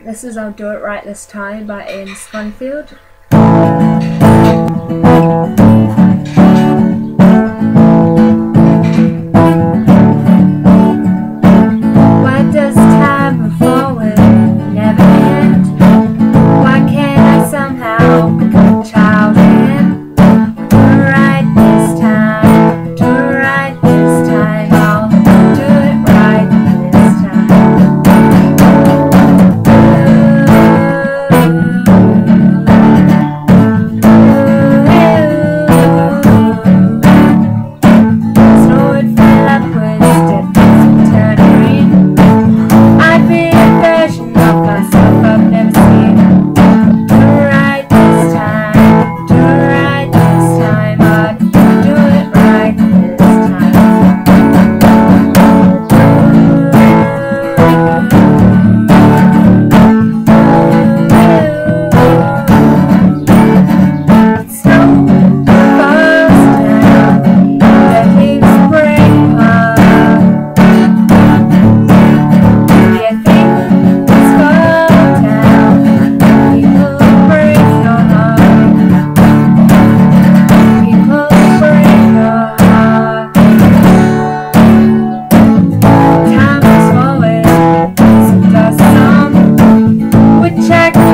This is I'll Do It Right This Time by Ian Schonfield. Why does time move forward never end? Why can't I somehow become a child? text